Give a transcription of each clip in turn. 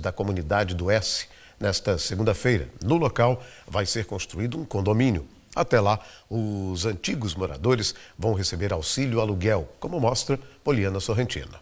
da comunidade do S nesta segunda-feira. No local vai ser construído um condomínio. Até lá, os antigos moradores vão receber auxílio aluguel, como mostra Poliana Sorrentina.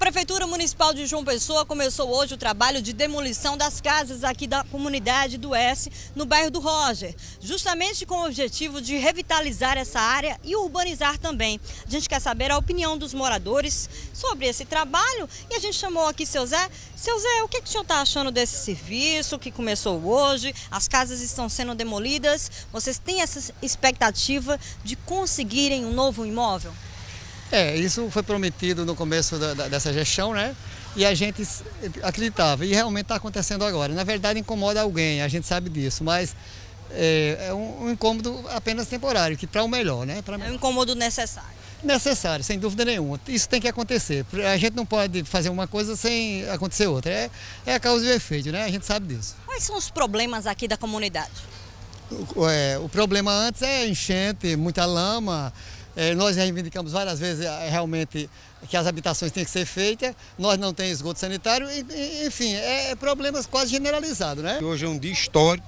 Prefeitura Municipal de João Pessoa começou hoje o trabalho de demolição das casas aqui da comunidade do S, no bairro do Roger, justamente com o objetivo de revitalizar essa área e urbanizar também. A gente quer saber a opinião dos moradores sobre esse trabalho e a gente chamou aqui seu Zé. Seu Zé, o que, que o senhor está achando desse serviço que começou hoje? As casas estão sendo demolidas. Vocês têm essa expectativa de conseguirem um novo imóvel? É, isso foi prometido no começo da, da, dessa gestão, né? E a gente acreditava, e realmente está acontecendo agora. Na verdade, incomoda alguém, a gente sabe disso, mas é, é um, um, incômodo apenas temporário, que para o melhor, né? Pra... É um incômodo necessário. Necessário, sem dúvida nenhuma. Isso tem que acontecer. A gente não pode fazer uma coisa sem acontecer outra. É, é a causa e o efeito, né? A gente sabe disso. Quais são os problemas aqui da comunidade? O, é, o problema antes é enchente, muita lama. É, nós reivindicamos várias vezes é, realmente que as habitações têm que ser feitas, nós não temos esgoto sanitário, enfim, é, é problemas quase generalizados, né? Hoje é um dia histórico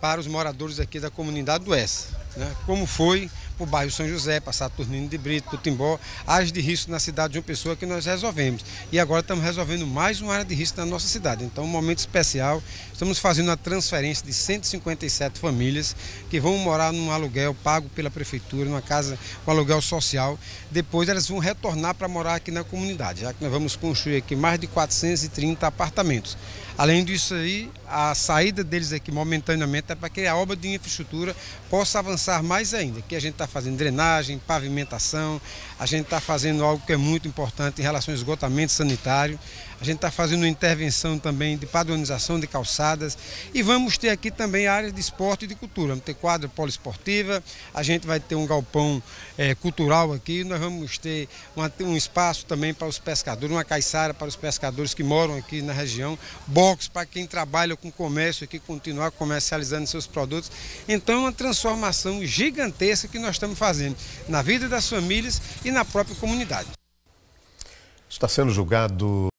para os moradores aqui da comunidade do S, né? como foi para o bairro São José, para Saturnino de Brito, para Timbó, áreas de risco na cidade de uma pessoa que nós resolvemos. E agora estamos resolvendo mais uma área de risco na nossa cidade. Então, um momento especial, estamos fazendo a transferência de 157 famílias que vão morar num aluguel pago pela prefeitura, numa casa com aluguel social. Depois elas vão retornar para morar aqui na comunidade, já que nós vamos construir aqui mais de 430 apartamentos. Além disso aí, a saída deles aqui momentaneamente é para que a obra de infraestrutura possa avançar mais ainda, que a gente está fazendo drenagem, pavimentação, a gente está fazendo algo que é muito importante em relação ao esgotamento sanitário, a gente está fazendo intervenção também de padronização de calçadas e vamos ter aqui também a área de esporte e de cultura, vamos ter quadra poliesportiva, a gente vai ter um galpão é, cultural aqui, nós vamos ter uma, um espaço também para os pescadores, uma caiçara para os pescadores que moram aqui na região, box para quem trabalha com comércio aqui, continuar comercializando seus produtos. Então é uma transformação gigantesca que nós estamos fazendo na vida das famílias e na própria comunidade. Está sendo julgado